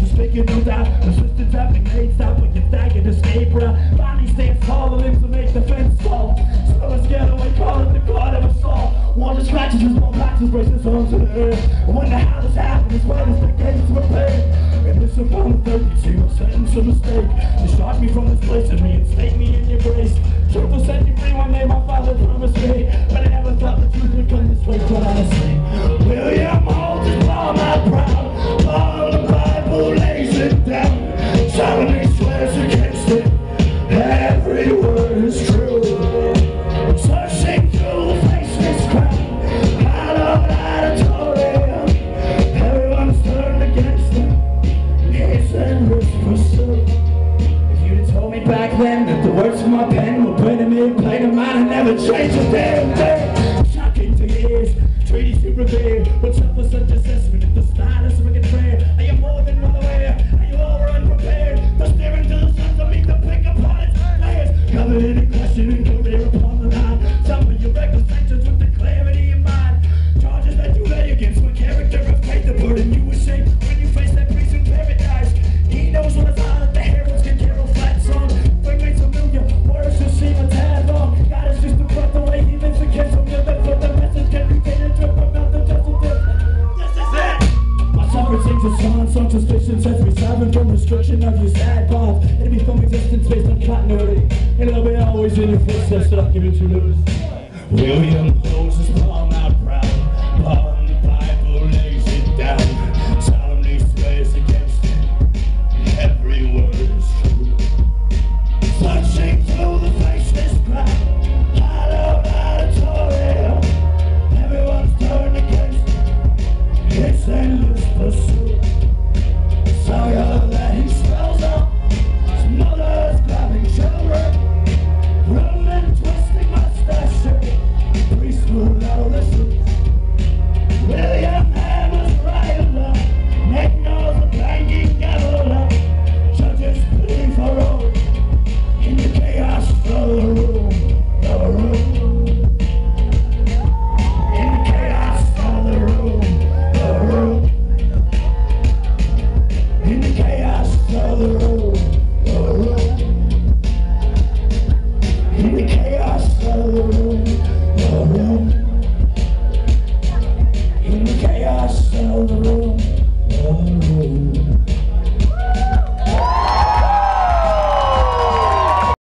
Just making no doubt, the twisted traffic made stop with your faggot escape, bruh. Body stands tall, the limbs will make the fence fall. So let's get away, call it the god of assault. Water scratches, his bone boxes, braces on the earth. I wonder how this happened, as well as the gates were paid. And this upon the I'm sentenced a mistake. They shot me from this place and me destruction of your sad bonds Enemy from existence based on continuity And I'll be always in your footsteps that I'll give you to lose William Moses Palmer.